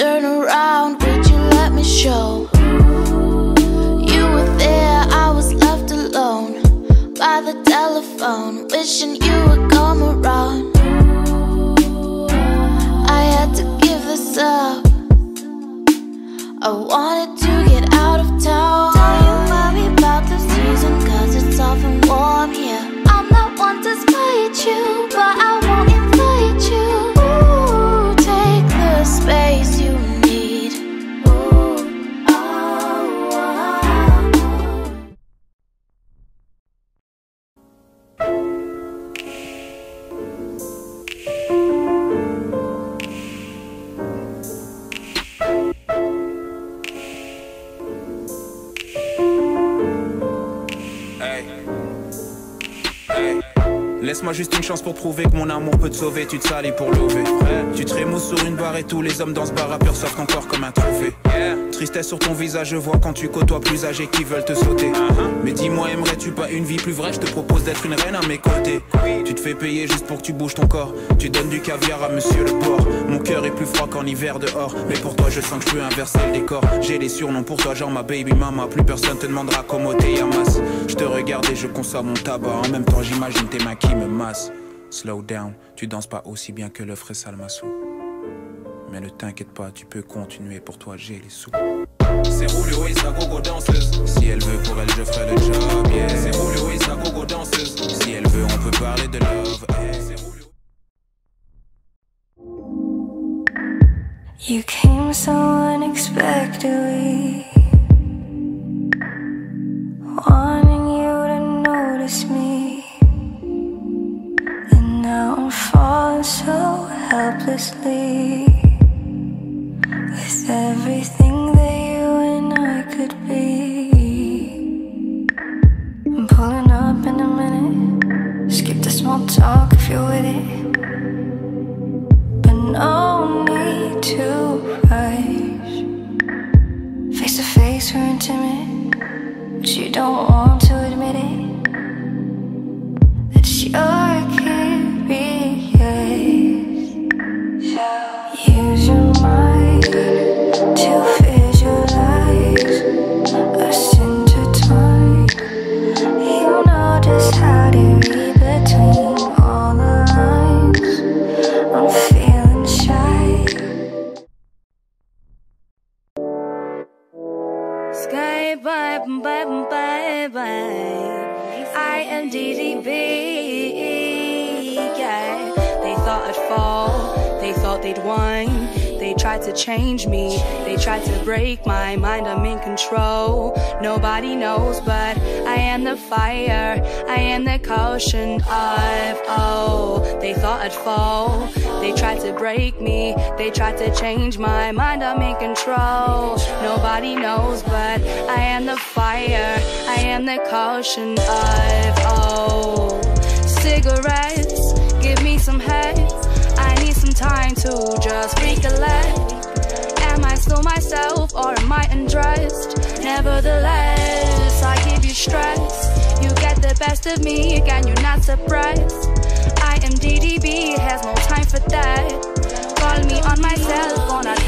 turn around? Would you let me show? Telephone, wishing you would come around. I had to give this up. I wanted to get out of town. Don't you worry about the season, cause it's often warm Laisse-moi juste une chance pour prouver que mon amour peut te sauver. Tu te salis pour lever. Tu te sur une barre et tous les hommes dans ce bar à pur sortent encore comme un trophée. Tristesse sur ton visage, je vois quand tu côtoies plus âgés qui veulent te sauter. Mais dis-moi, aimerais-tu pas une vie plus vraie? Je te propose d'être une reine à mes côtés. Tu te fais payer juste pour que tu bouges ton corps. Tu donnes du caviar à monsieur le porc. Mon cœur est plus froid qu'en hiver dehors. Mais pour toi, je sens que je peux inverser le décor. J'ai des surnoms pour toi, genre ma baby mama. Plus personne te demandera comment t'es Yamas. Je te regarde et je consomme mon tabac. En même temps, j'imagine tes mains qui me massent. Slow down, tu danses pas aussi bien que le frère Salmassou. Mais ne t'inquiète pas, tu peux continuer, pour toi j'ai les sous. C'est Julio et sa gogo danseuse. Si elle veut, pour elle, je ferai le job, yeah. C'est Julio et sa gogo danseuse. Si elle veut, on peut parler de love, hey. You came so unexpectedly, helplessly with everything that you and I could be. I'm pulling up in a minute. Skip the small talk if you're with it. But no need to rush. Face to face, we're intimate. But you don't want to admit it. Bye bye bye. I am DDB. Yeah, they thought I'd fall. They thought they'd whine. Tried to change me. They tried to break my mind. I'm in control. Nobody knows, but I am the fire. I am the caution of oh. They thought I'd fall. They tried to break me. They tried to change my mind. I'm in control. Nobody knows, but I am the fire. I am the caution of time to just recollect. Am I still myself or am I undressed? Nevertheless, I give you stress. You get the best of me, again, you're not surprised. I am DDB, has no time for that. Call me on my cell phone at